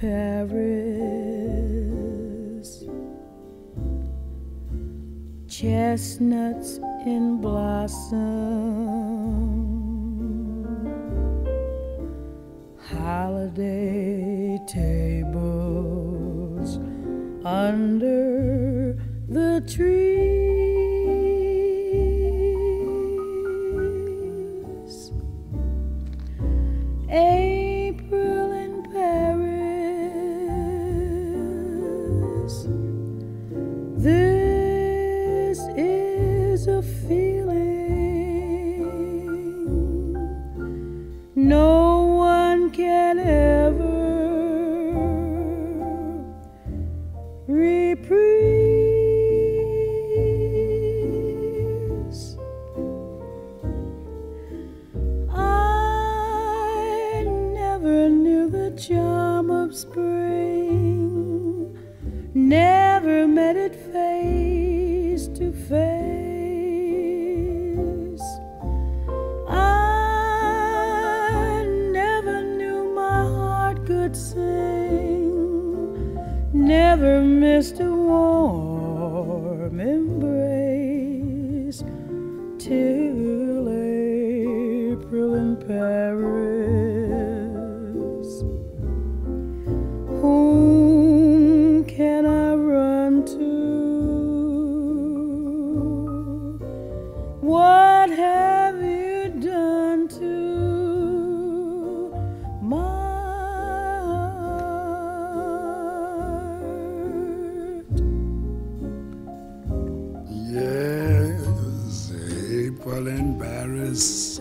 Paris. Chestnuts in blossom. Holiday tables under the trees. April no never missed a warm embrace till April in Paris. In Paris.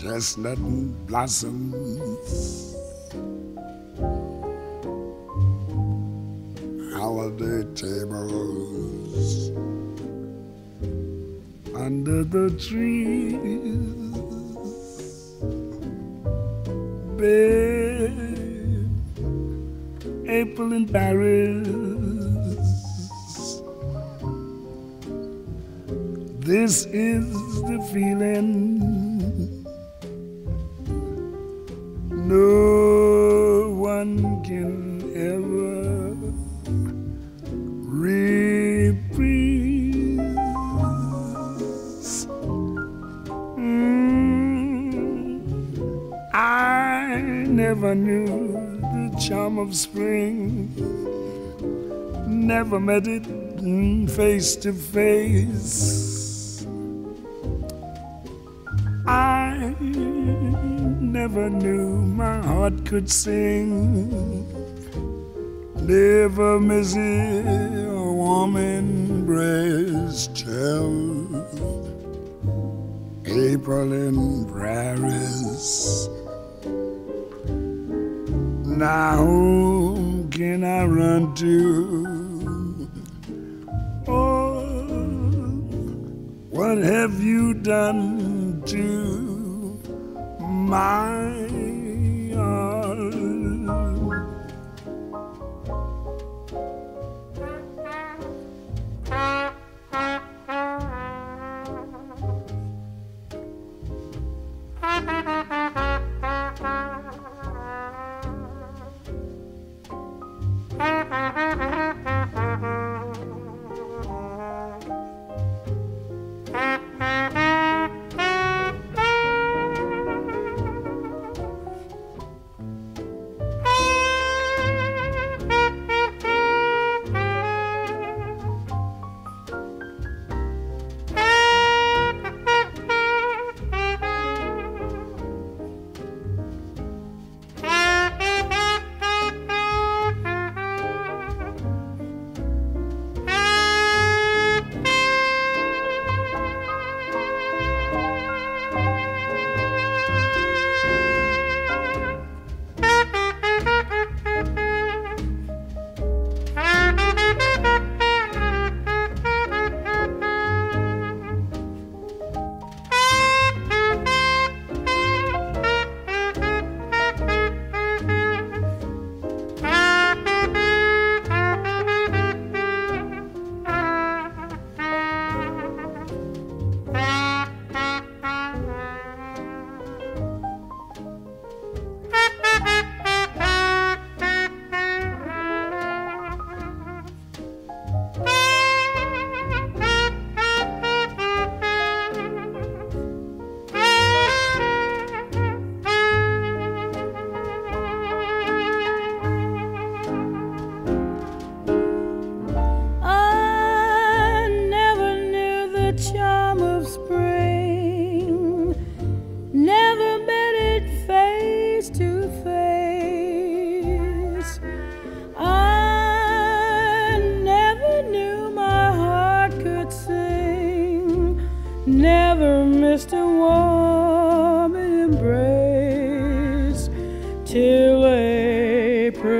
Chestnut blossoms. Holiday tables under the trees. Babe, April in Paris. This is the feeling no one can ever reprise. Mm, I never knew the charm of spring, never met it face to face. I never knew my heart could sing, never miss a warm embrace till April in Paris. Now whom can I run to? What have you done to my heart? pray.